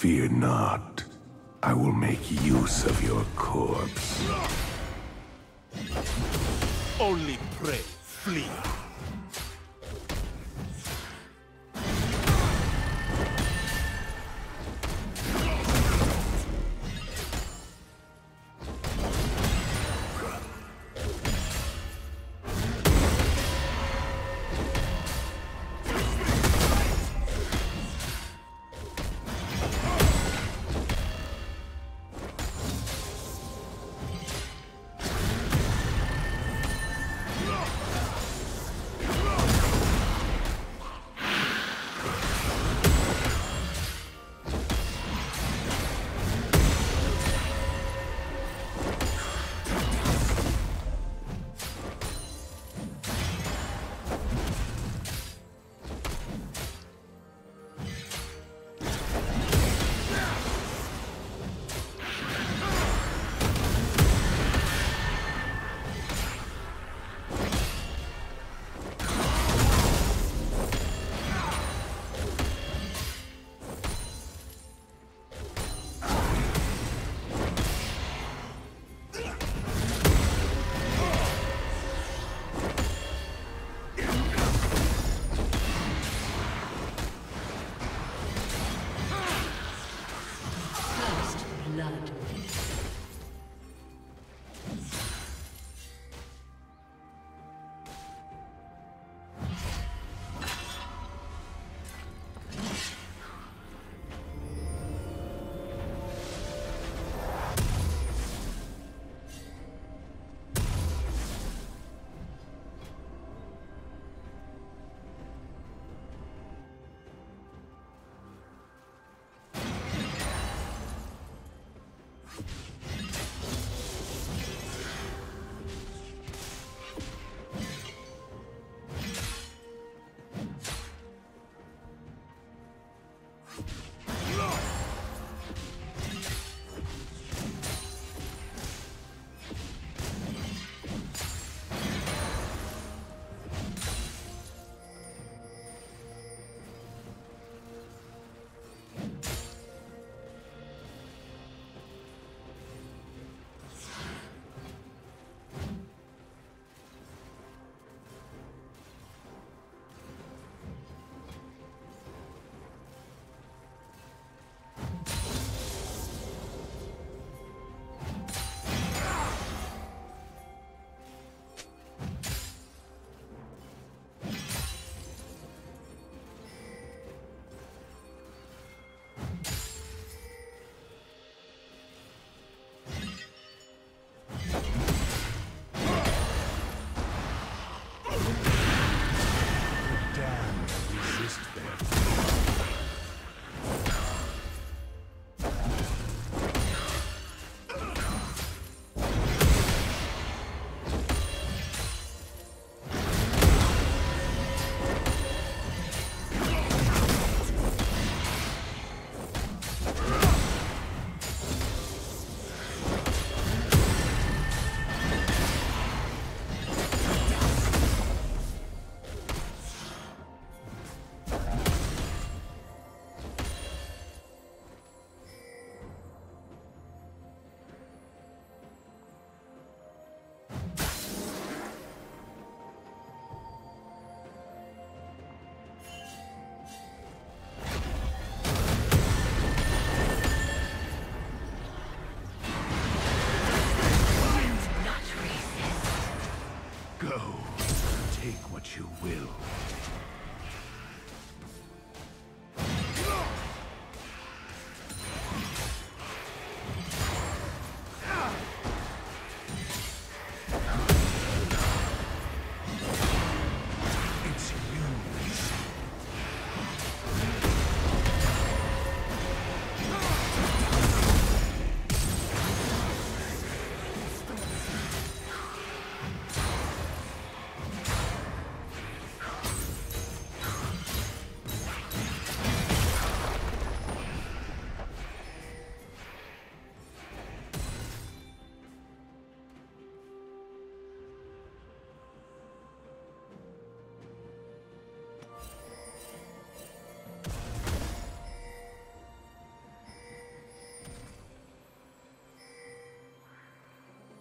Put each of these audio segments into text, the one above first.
Fear not. I will make use of your corpse. Only pray, flee. Blood.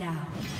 Down.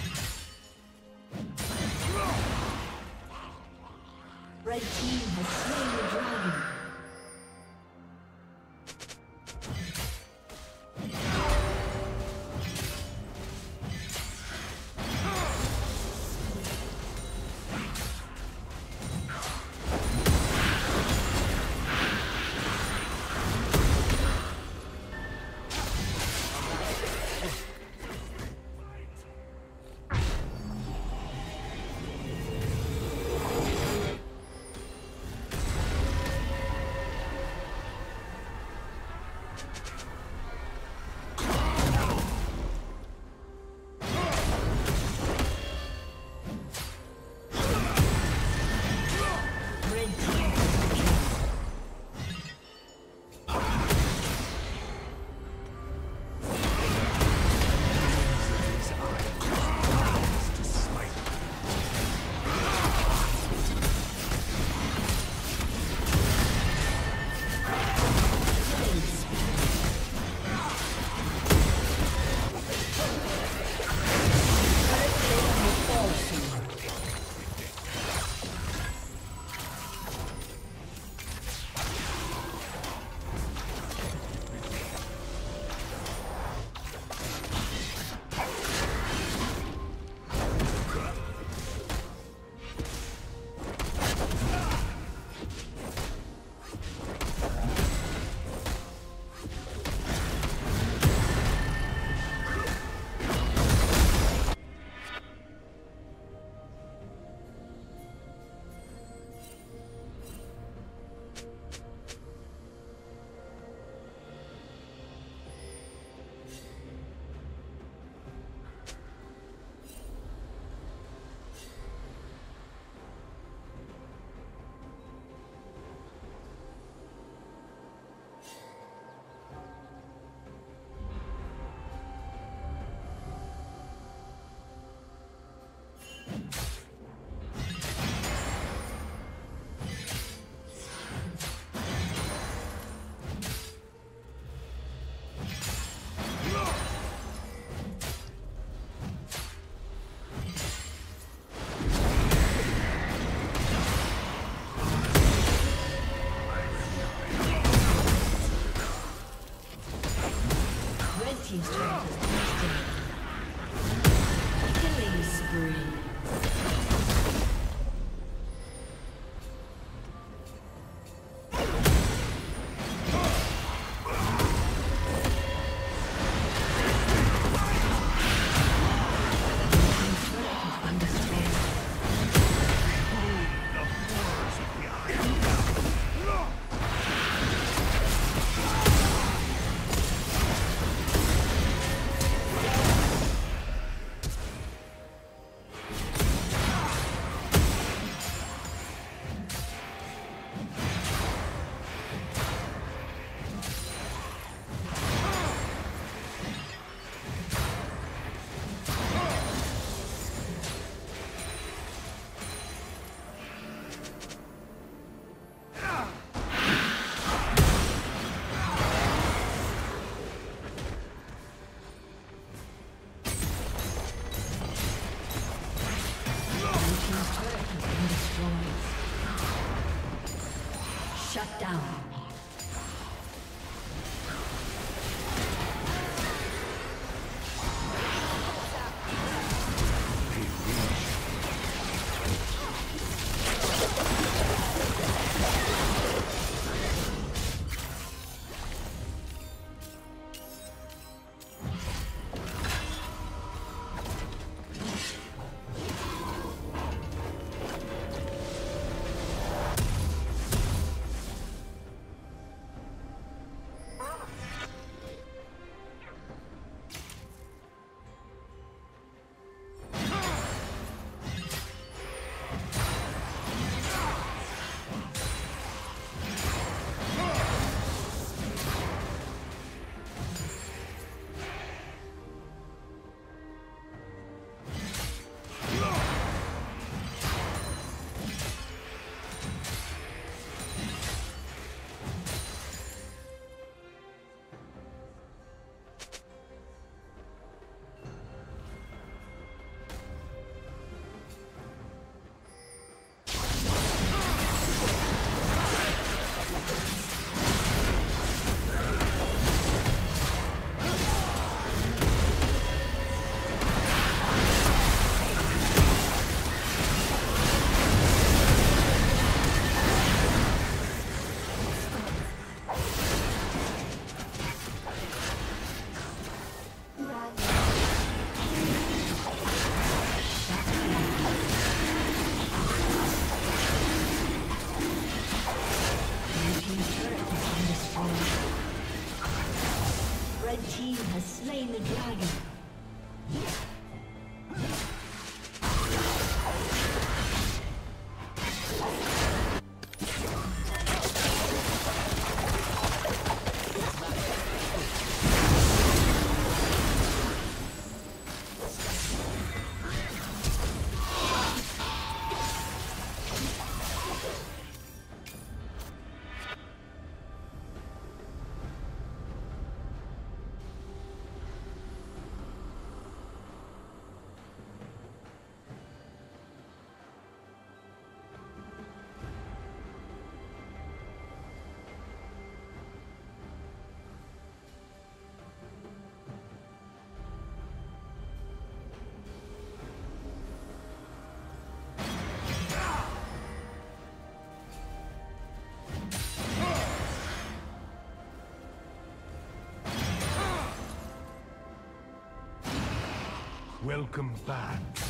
Slain the dragon. Welcome back.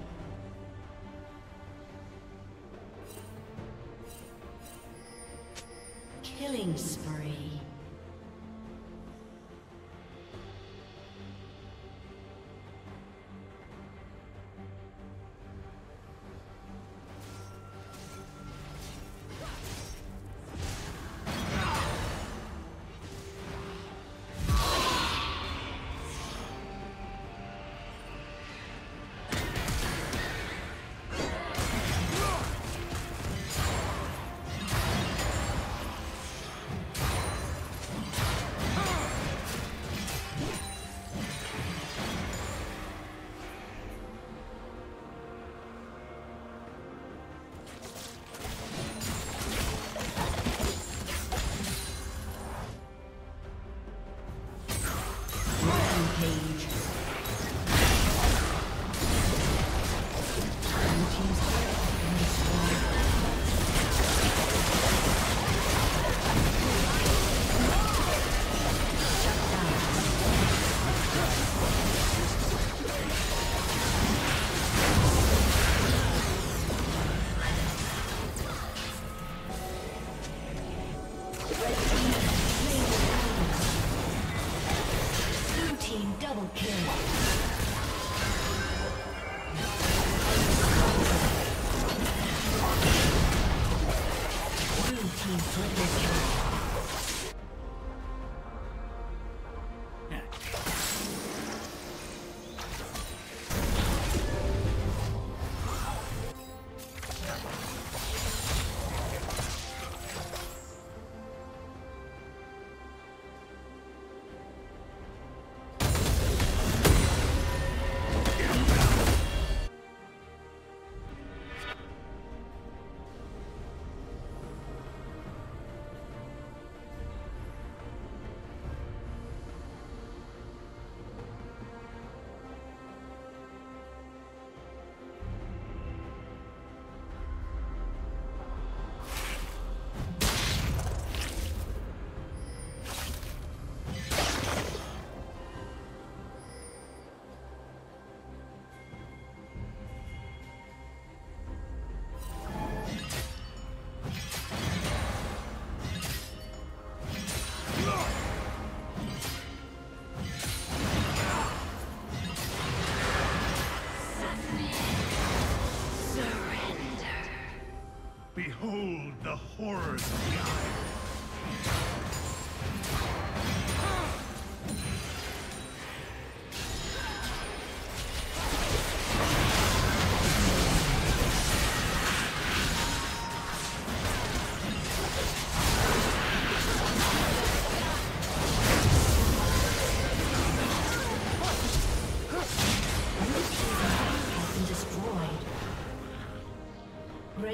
Behold the horrors of the eye.